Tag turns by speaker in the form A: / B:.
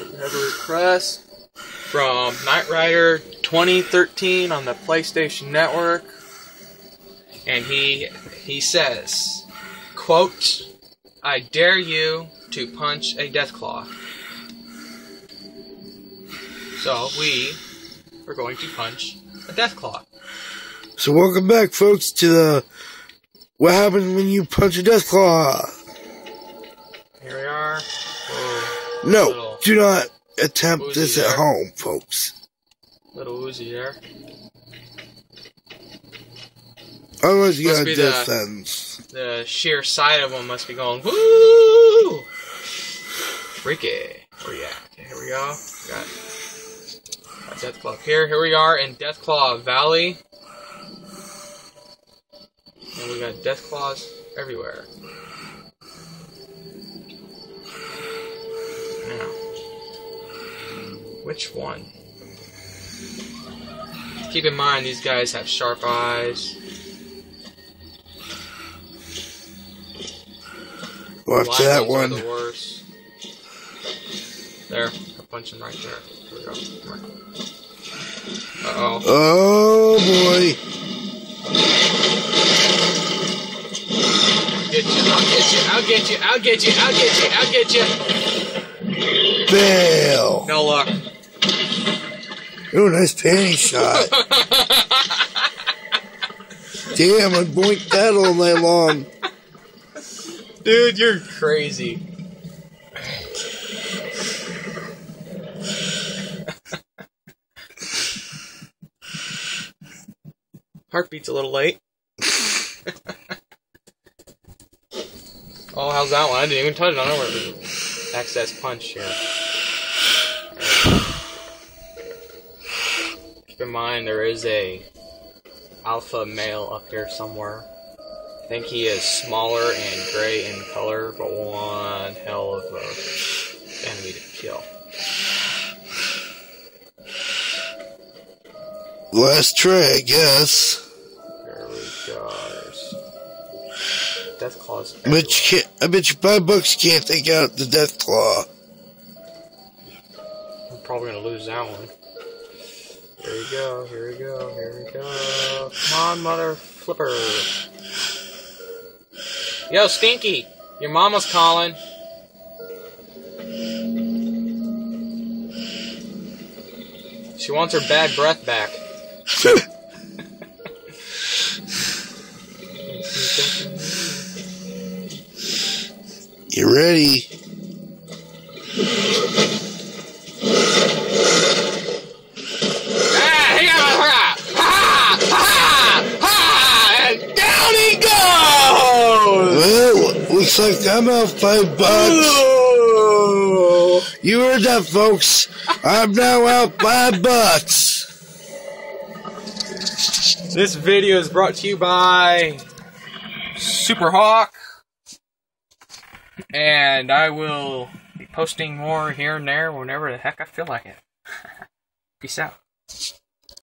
A: We have a request from Knight Rider 2013 on the PlayStation Network, and he he says, "quote I dare you to punch a Deathclaw." So we are going to punch a Deathclaw.
B: So welcome back, folks, to the what happens when you punch a Deathclaw.
A: Here we are.
B: No, do not attempt
A: Uzi
B: this at
A: there.
B: home, folks.
A: little Uzi there.
B: Unless you
A: Must
B: got a death
A: the-
B: sentence.
A: The sheer sight of them must be going woo. Freaky. Where you at? Okay, here we go. We got, got Deathclaw up here. Here we are in Deathclaw Valley. And we got Deathclaws everywhere. Which one? Keep in mind, these guys have sharp eyes.
B: Watch
A: Blind
B: that one.
A: The worst. There, I punch him right there. Here we go. Uh oh.
B: Oh boy.
A: Get you. I'll get you. I'll get you. I'll get you. I'll get you. I'll get you.
B: Fail.
A: No luck.
B: Oh, nice panty shot. Damn, I boinked that all night long.
A: Dude, you're crazy. Heartbeat's a little late. oh, how's that one? I didn't even touch it. I don't know where it is. Access punch here. Keep in mind there is a alpha male up here somewhere. I think he is smaller and gray in color, but one hell of a enemy to kill.
B: Last try, I guess.
A: There we go. Deathclaws.
B: I bet you can't. I bet you five bucks can't take out the Deathclaw.
A: I'm probably gonna lose that one. Here we go. Here we go. Here we go. Come on, mother flipper. Yo, Stinky, your mama's calling. She wants her bad breath back.
B: You ready? Like I'm out five bucks. You heard that, folks. I'm now out five bucks.
A: This video is brought to you by Super Hawk, and I will be posting more here and there whenever the heck I feel like it. Peace out.